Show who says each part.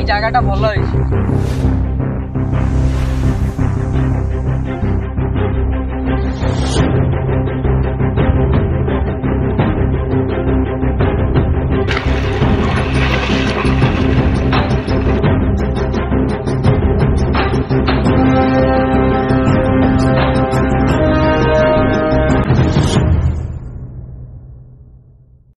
Speaker 1: ভাই জায়গাটা ভালো হয়েছে।